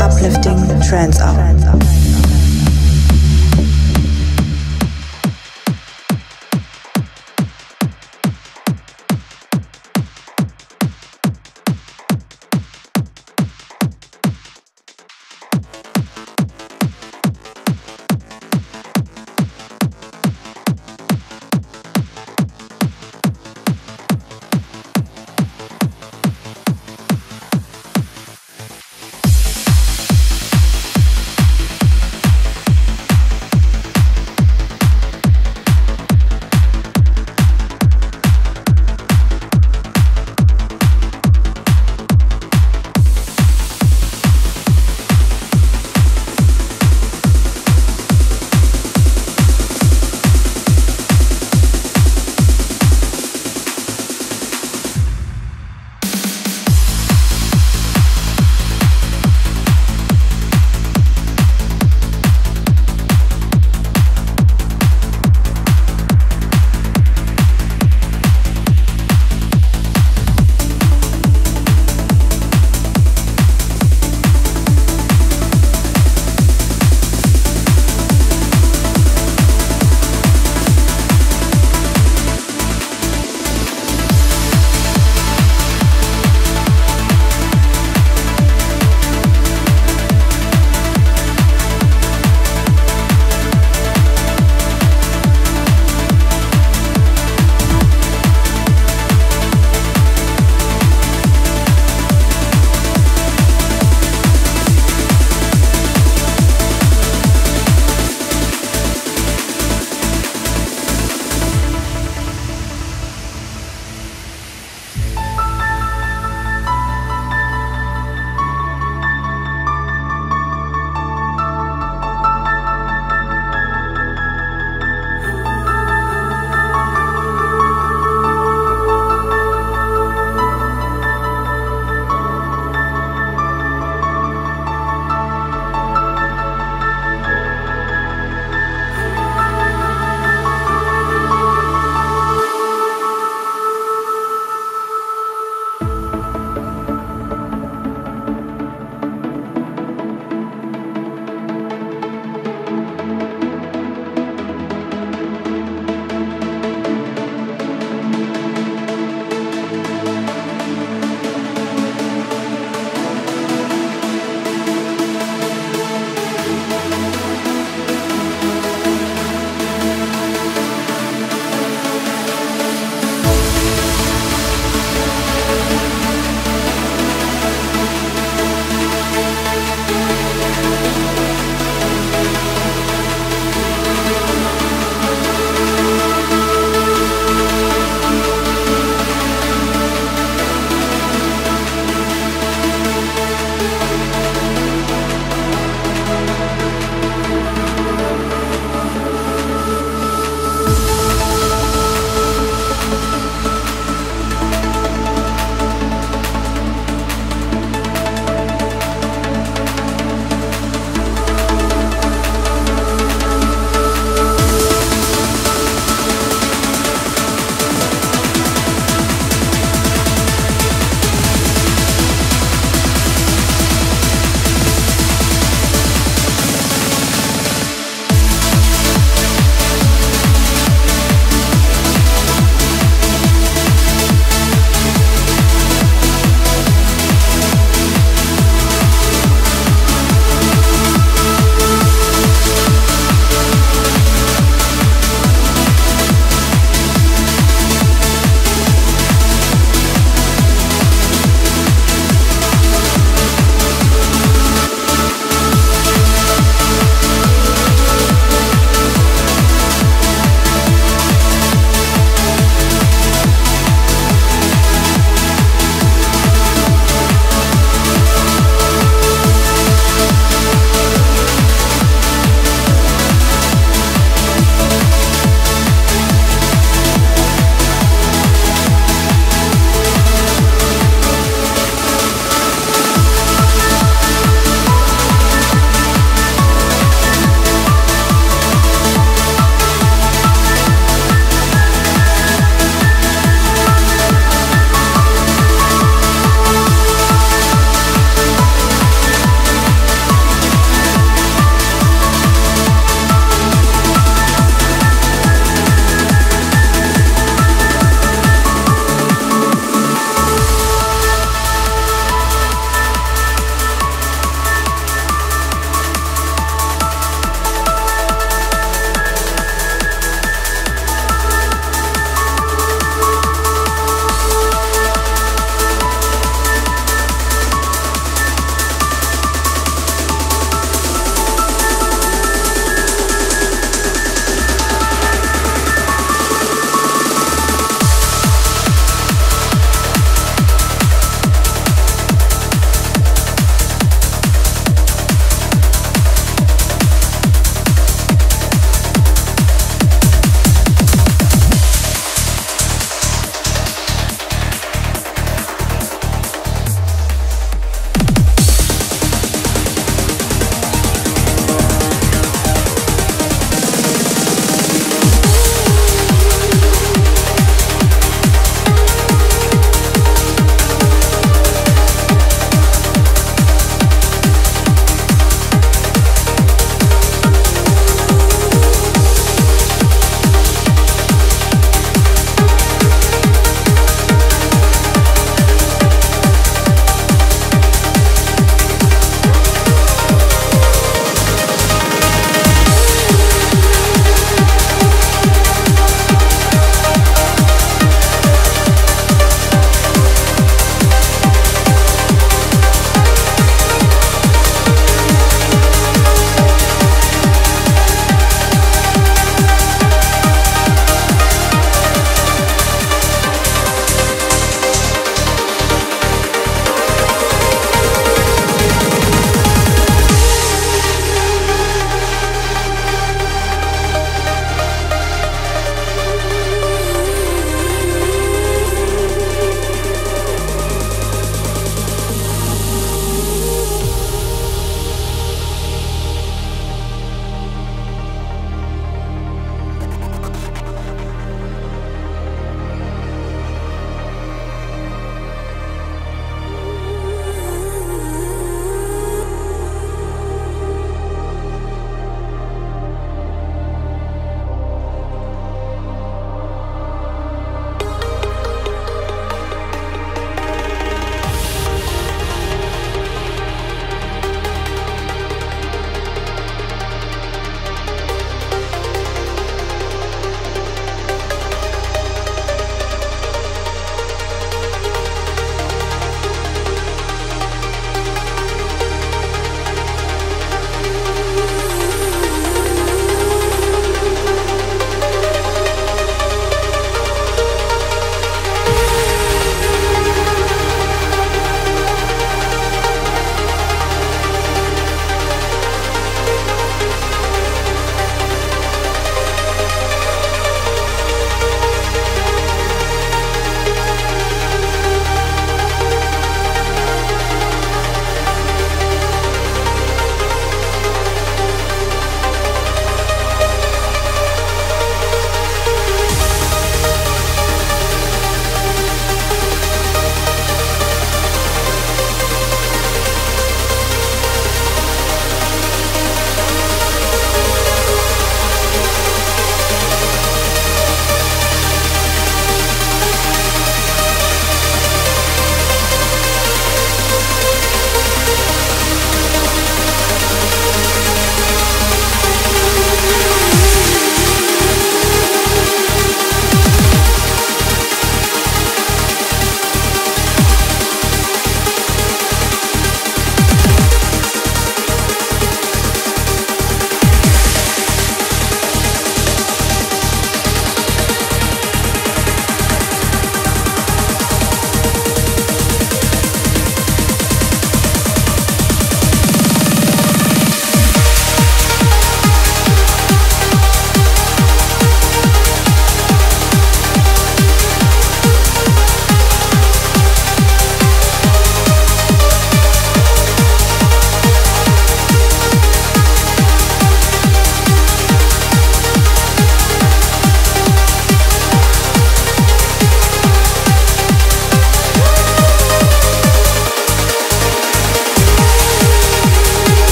Uplifting Trance Hour.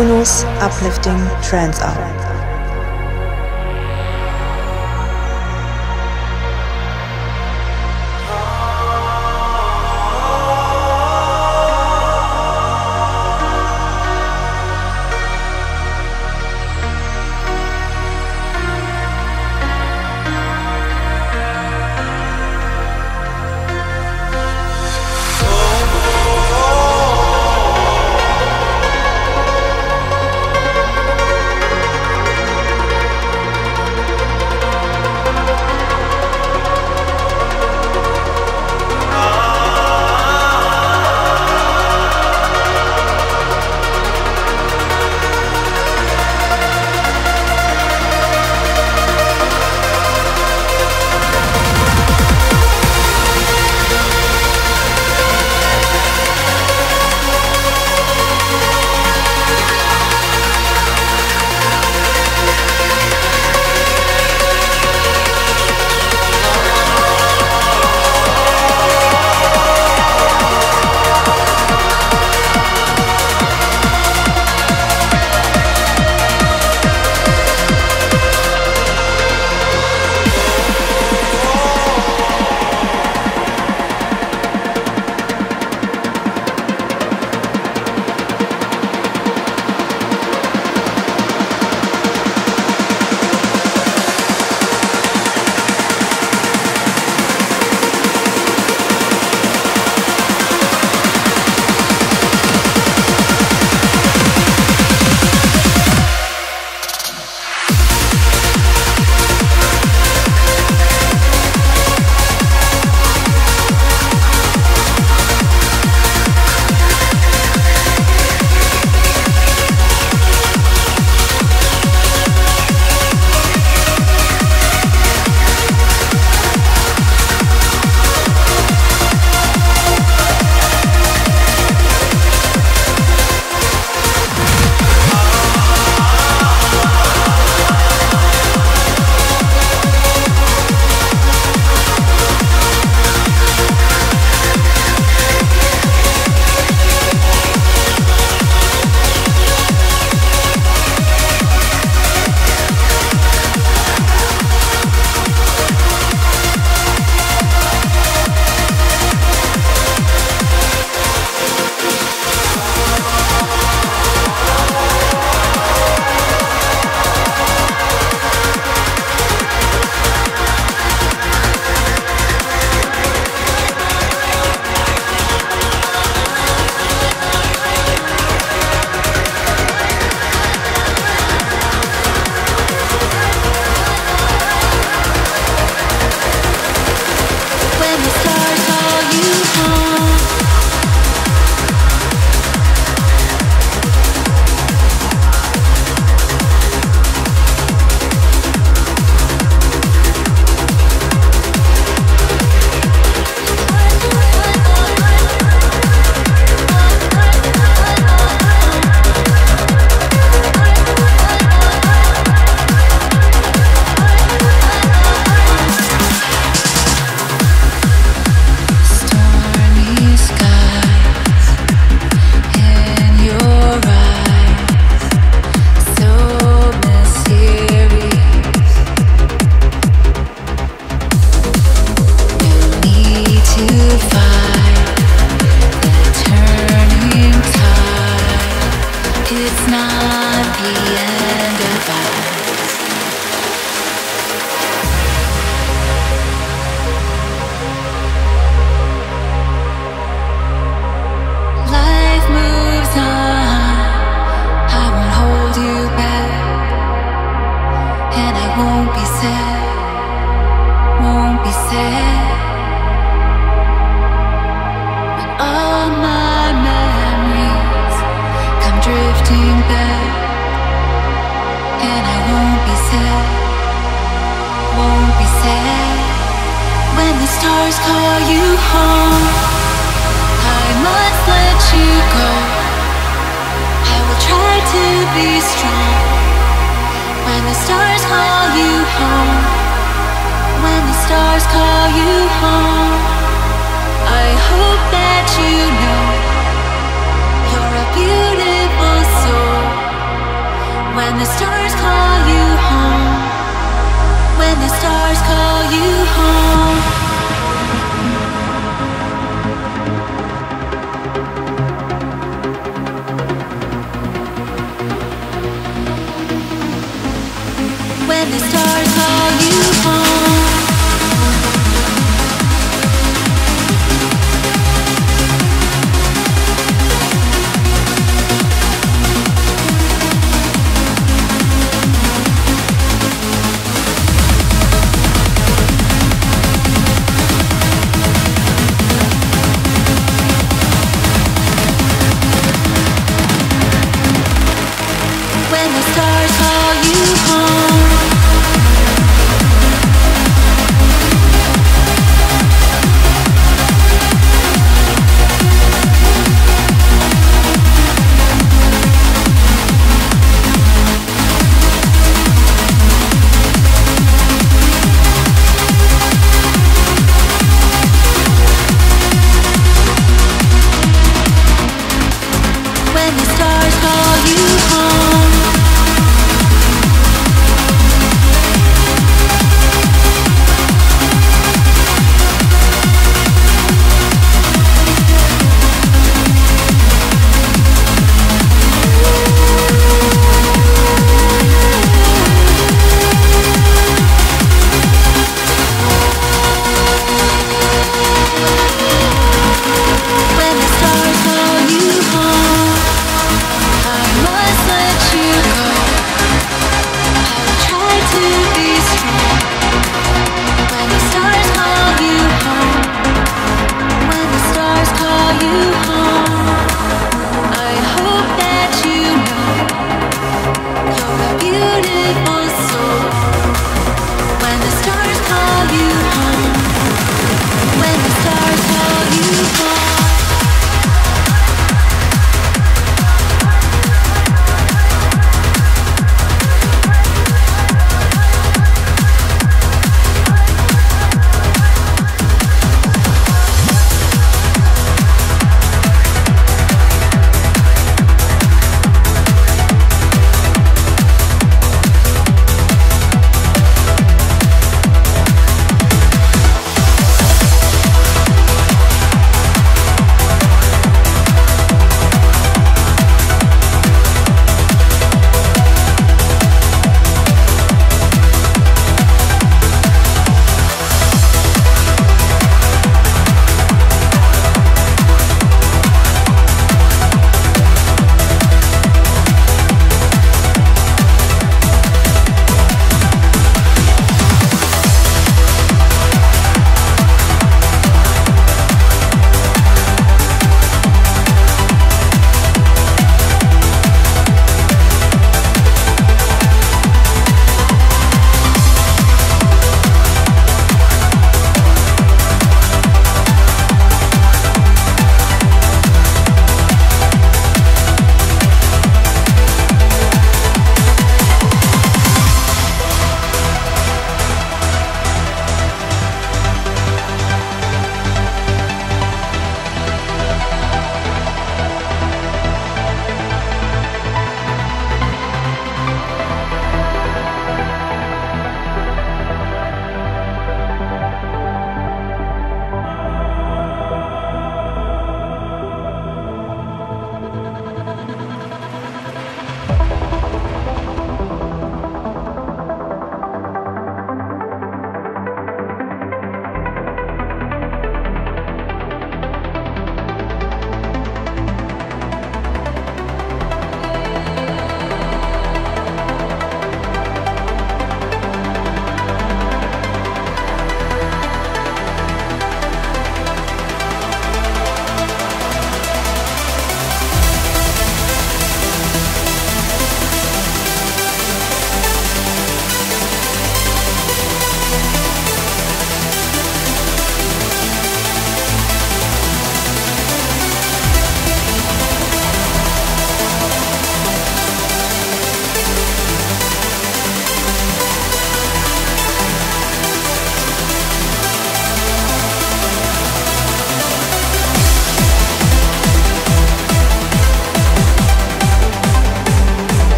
Kunos Uplifting Trance Hour.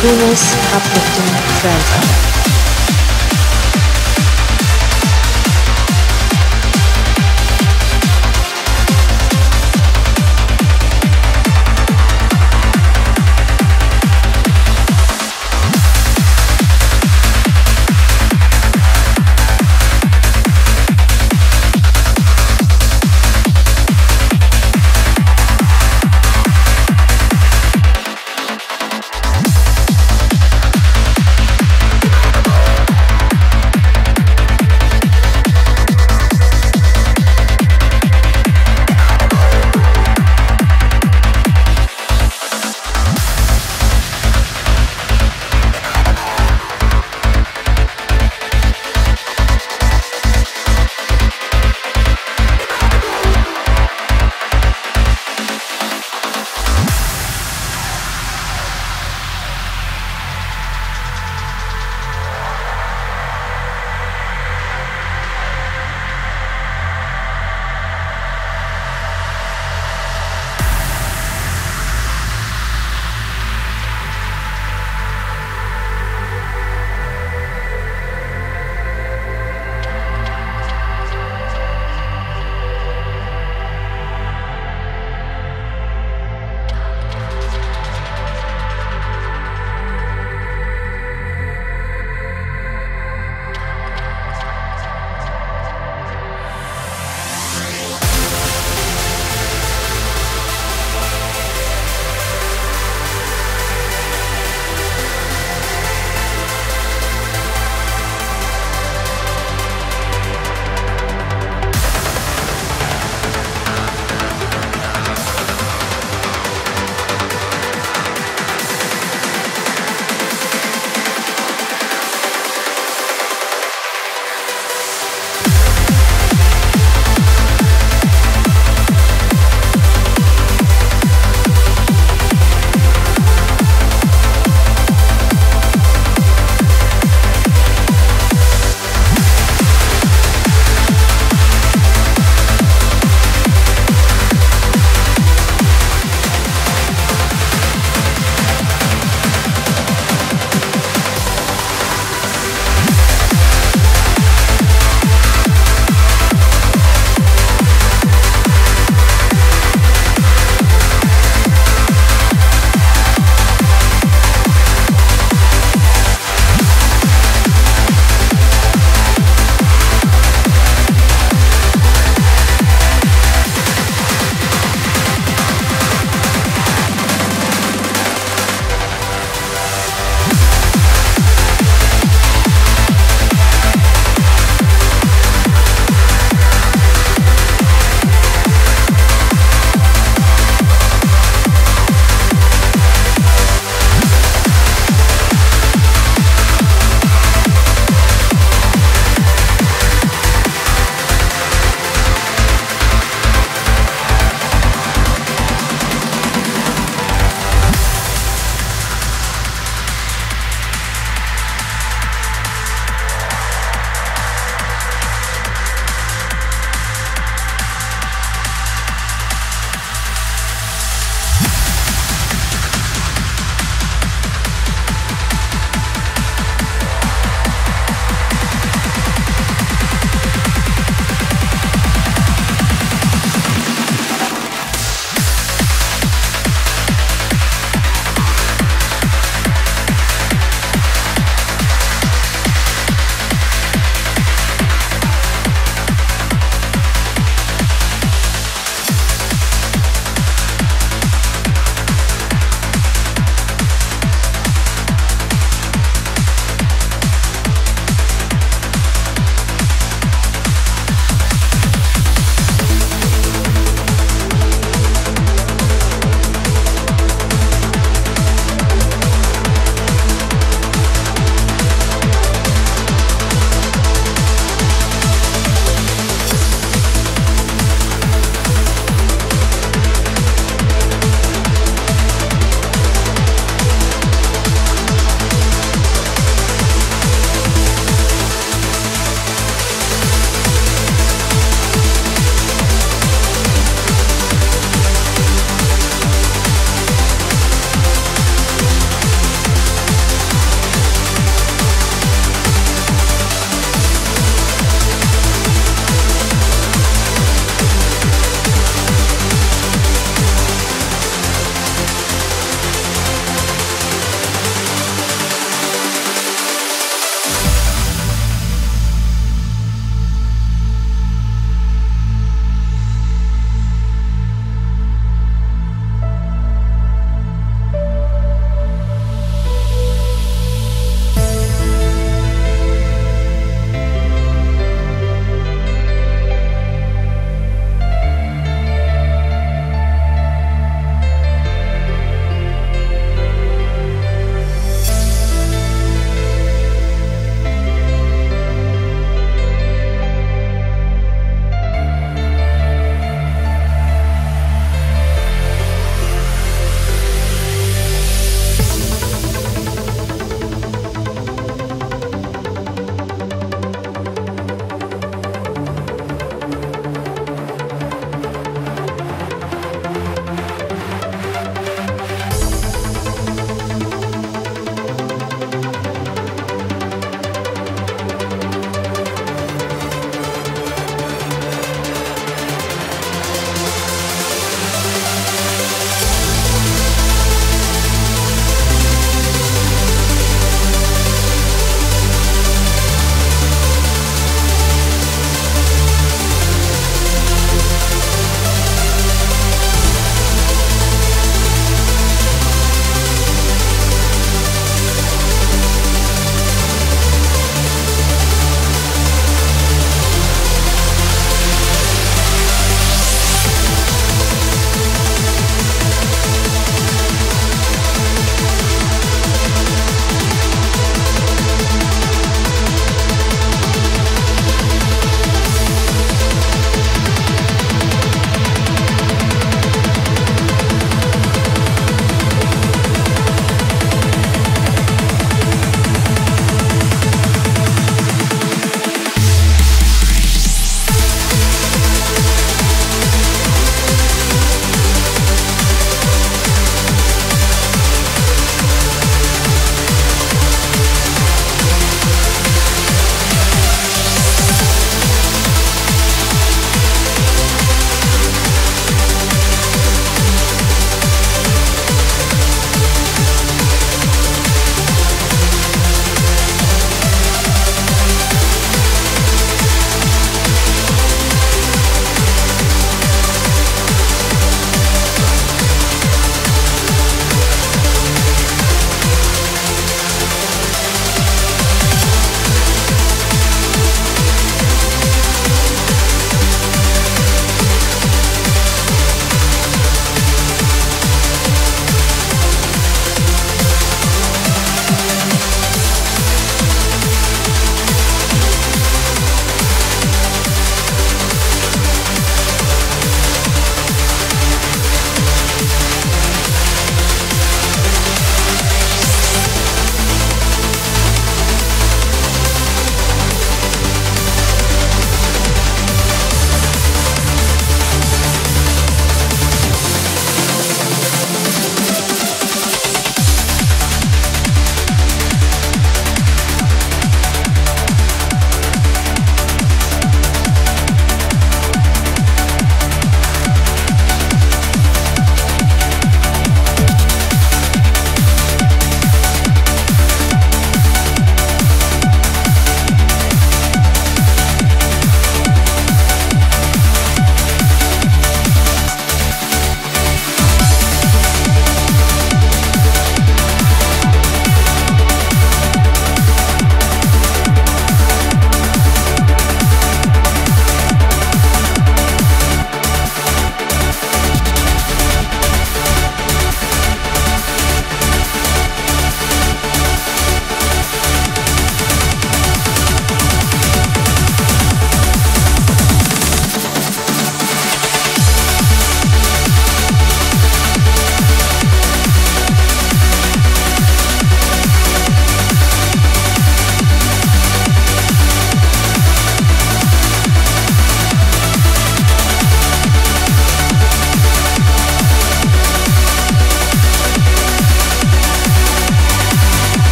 Kunos Uplifting Trance.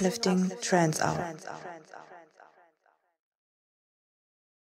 Uplifting Trance Hour.